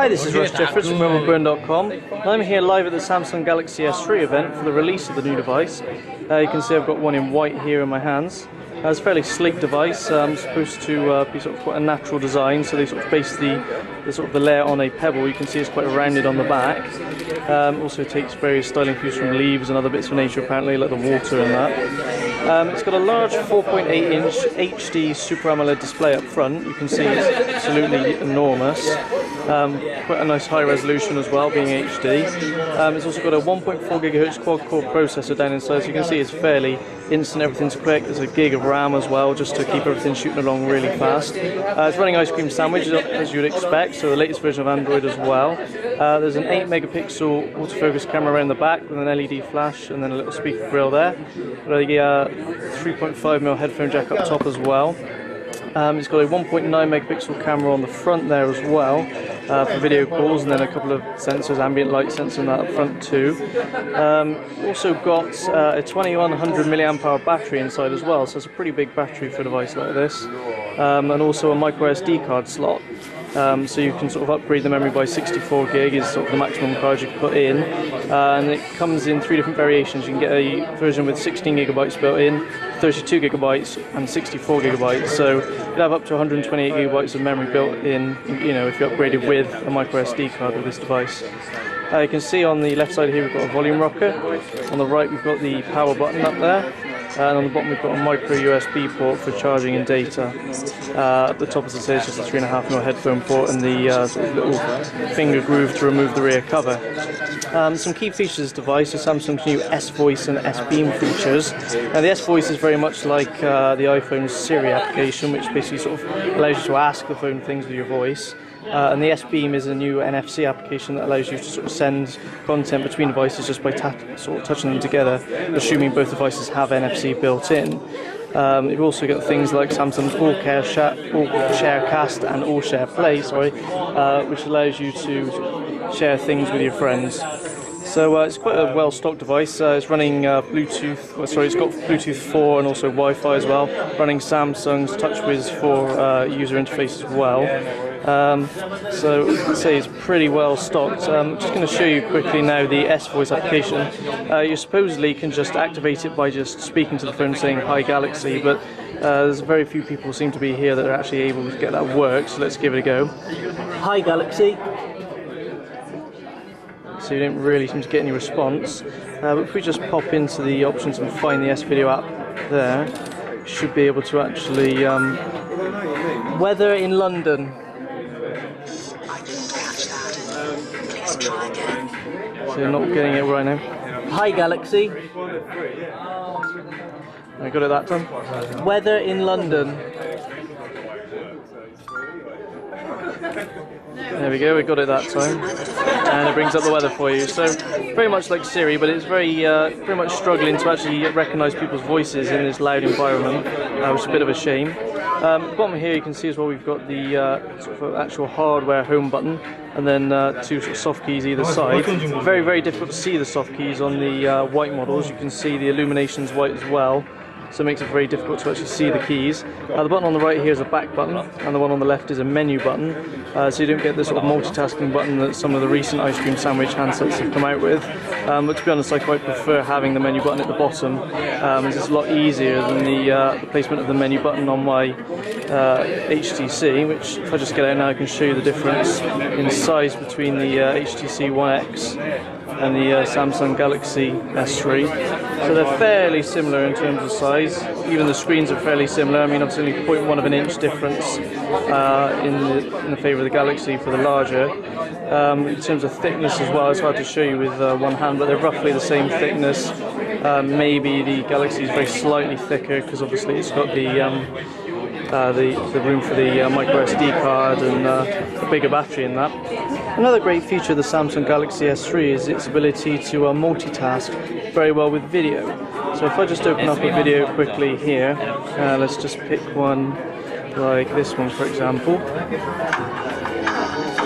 Hi, this is Russ Jeffers from MobileBurn.com. I'm here live at the Samsung Galaxy S3 event for the release of the new device. Uh, you can see I've got one in white here in my hands. Uh, it's a fairly sleek device, um, supposed to uh, be sort of quite a natural design, so they sort of base the, the sort of the layer on a pebble. You can see it's quite rounded on the back. Um, also takes various styling cues from leaves and other bits of nature apparently, like the water and that. Um, it's got a large 4.8 inch HD Super AMOLED display up front. You can see it's absolutely enormous. Um, quite a nice high resolution as well, being HD. Um, it's also got a 1.4 gigahertz quad core processor down inside, so you can see it's fairly instant, everything's quick. There's a gig of RAM as well, just to keep everything shooting along really fast. Uh, it's running Ice Cream Sandwich, as you'd expect, so the latest version of Android as well. Uh, there's an 8 megapixel autofocus camera around the back with an LED flash and then a little speaker grill there. The uh, 3.5mm headphone jack up top as well. Um, it's got a 1.9 megapixel camera on the front there as well uh, for video calls, and then a couple of sensors, ambient light sensor on that up front too. Um, also got uh, a 2100 milliamp hour battery inside as well, so it's a pretty big battery for a device like this, um, and also a micro SD card slot. Um, so you can sort of upgrade the memory by 64 gig is sort of the maximum card you can put in uh, and it comes in three different variations you can get a version with 16 gigabytes built in 32 gigabytes and 64 gigabytes so you have up to 128 gigabytes of memory built in you know if you upgraded with a micro SD card with this device. Uh, you can see on the left side here we've got a volume rocker. On the right we've got the power button up there and on the bottom we've got a micro USB port for charging and data. Uh, at the top, as I say, it's just a 3.5mm headphone port and the uh, sort of little finger groove to remove the rear cover. Um, some key features of this device are Samsung's new S-Voice and S-Beam features. Now the S-Voice is very much like uh, the iPhone's Siri application, which basically sort of allows you to ask the phone things with your voice. Uh, and the S-Beam is a new NFC application that allows you to sort of send content between devices just by sort of touching them together, assuming both devices have NFC built in. Um, you've also got things like Samsung's All, Care Share, All Share Cast and All Share Play, sorry, uh, which allows you to share things with your friends. So uh, it's quite a well-stocked device. Uh, it's running uh, Bluetooth. Well, sorry, it's got Bluetooth 4 and also Wi-Fi as well. Running Samsung's TouchWiz for uh, user interface as well. Um, so say it's pretty well stocked. I'm just going to show you quickly now the S-Voice application. Uh, you supposedly can just activate it by just speaking to the phone saying "Hi Galaxy," but uh, there's very few people seem to be here that are actually able to get that work. So let's give it a go. Hi Galaxy so you don't really seem to get any response. Uh, but if we just pop into the options and find the S Voice app there, you should be able to actually um, weather in London. You're not getting it right now. Hi Galaxy. I got it that time. Weather in London. There we go, we got it that time. And it brings up the weather for you. So, very much like Siri, but it's very, uh, very much struggling to actually recognise people's voices in this loud environment, uh, which is a bit of a shame. Um, bottom here you can see as well we've got the uh, sort of actual hardware home button and then uh, two sort of soft keys either side. Very, very difficult to see the soft keys on the uh, white models. You can see the illumination's white as well so it makes it very difficult to actually see the keys. Uh, the button on the right here is a back button, and the one on the left is a menu button, uh, so you don't get the sort of multitasking button that some of the recent ice cream sandwich handsets have come out with. Um, but to be honest, I quite prefer having the menu button at the bottom, um, it's a lot easier than the, uh, the, placement of the menu button on my HTC, uh, which if I just get out now I can show you the difference in size between the HTC uh, One X and the uh, Samsung Galaxy S3. So they're fairly similar in terms of size. Even the screens are fairly similar. I mean, obviously only 0.1 of an inch difference uh, in, the, in the favour of the Galaxy for the larger. Um, in terms of thickness as well, it's hard to show you with uh, one hand, but they're roughly the same thickness. Um, maybe the Galaxy is very slightly thicker because obviously it's got the um, uh, the, the room for the uh, micro SD card and uh, a bigger battery in that. Another great feature of the Samsung Galaxy S3 is its ability to uh, multitask very well with video. So if I just open up a video quickly here, uh, let's just pick one like this one for example.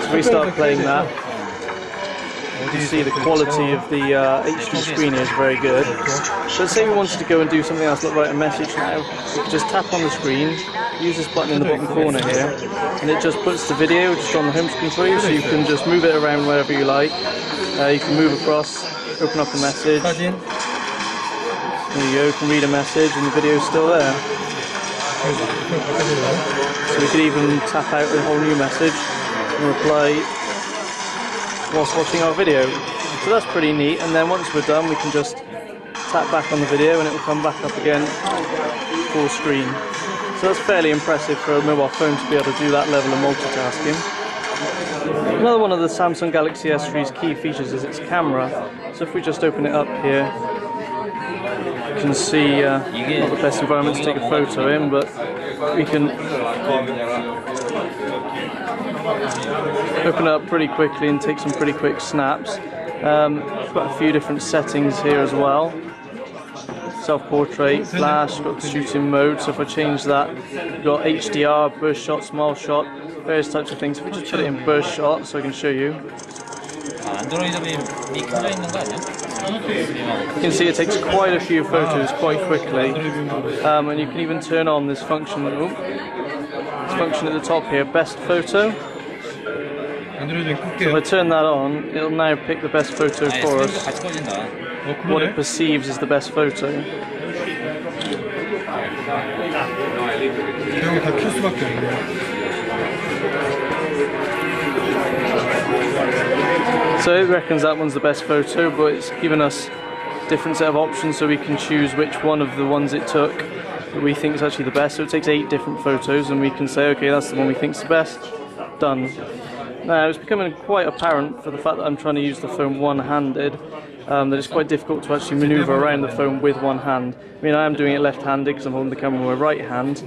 So we start playing that. You can see the quality of the uh, HD screen is very good. But say we wanted to go and do something else, like write a message now, we could just tap on the screen, use this button in the bottom corner here, and it just puts the video just on the home screen for you, so you can just move it around wherever you like. Uh, you can move across, open up a message. There you go, you can read a message and the video's still there. So we could even tap out a whole new message and reply whilst watching our video. So that's pretty neat and then once we're done we can just tap back on the video and it will come back up again full screen. So that's fairly impressive for a mobile phone to be able to do that level of multitasking. Another one of the Samsung Galaxy S3's key features is its camera. So if we just open it up here, can see uh, not the best environment to take a photo in, but we can open it up pretty quickly and take some pretty quick snaps. Um, got a few different settings here as well. Self-portrait, flash, got shooting mode. So if I change that, got HDR, burst shot, small shot, various types of things. If we just put it in burst shot, so I can show you. You can see it takes quite a few photos quite quickly um, and you can even turn on this function oh, this function at the top here, best photo. So if I turn that on, it'll now pick the best photo for us. What it perceives as the best photo. So it reckons that one's the best photo, but it's given us different set of options so we can choose which one of the ones it took that we think is actually the best. So it takes eight different photos and we can say, okay, that's the one we think's the best. Done. Now it's becoming quite apparent for the fact that I'm trying to use the phone one-handed um, that it's quite difficult to actually maneuver around the phone with one hand. I mean, I am doing it left-handed because I'm holding the camera with my right hand,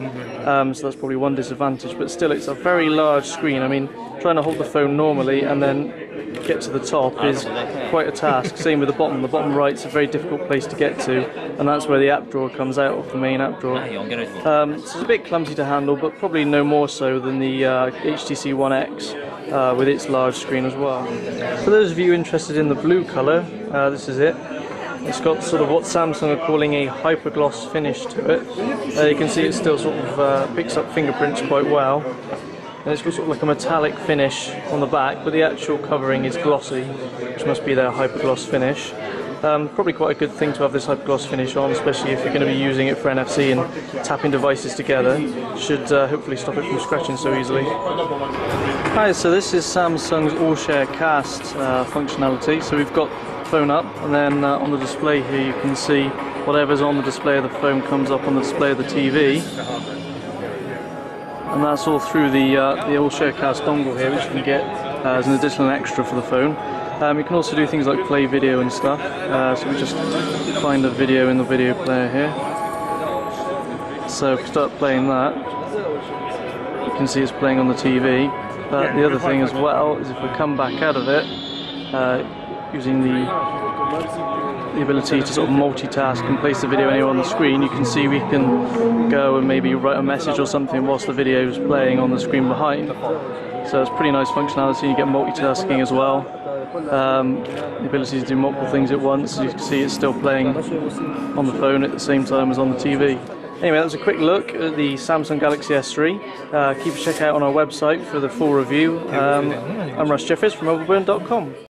um, so that's probably one disadvantage. But still, it's a very large screen. I mean, trying to hold the phone normally and then get to the top is quite a task. Same with the bottom. The bottom right's a very difficult place to get to, and that's where the app drawer comes out of the main app drawer. Um, so it's a bit clumsy to handle, but probably no more so than the uh, HTC One X uh, with its large screen as well. For those of you interested in the blue colour, uh, this is it. It's got sort of what Samsung are calling a hypergloss finish to it. Uh, you can see it still sort of uh, picks up fingerprints quite well. And it's got sort of like a metallic finish on the back, but the actual covering is glossy, which must be their hypergloss finish. Um, probably quite a good thing to have this hypergloss finish on, especially if you're going to be using it for NFC and tapping devices together. Should uh, hopefully stop it from scratching so easily. Hi, so this is Samsung's All Share Cast uh, functionality. So we've got phone up, and then uh, on the display here you can see whatever's on the display of the phone comes up on the display of the TV. And that's all through the uh, the All Share Cast dongle here, which you can get uh, as an additional extra for the phone. Um, you can also do things like play video and stuff. Uh, so we just find a video in the video player here. So if we start playing that, you can see it's playing on the TV. But the other thing as well is if we come back out of it, uh, using the the ability to sort of multitask and place the video anywhere on the screen, you can see we can go and maybe write a message or something whilst the video is playing on the screen behind. So it's pretty nice functionality. You get multitasking as well. Um, the ability to do multiple things at once. You can see, it's still playing on the phone at the same time as on the TV. Anyway, that was a quick look at the Samsung Galaxy S3. Uh, keep a check out on our website for the full review. Um, I'm Russ Jeffers from mobileburn.com.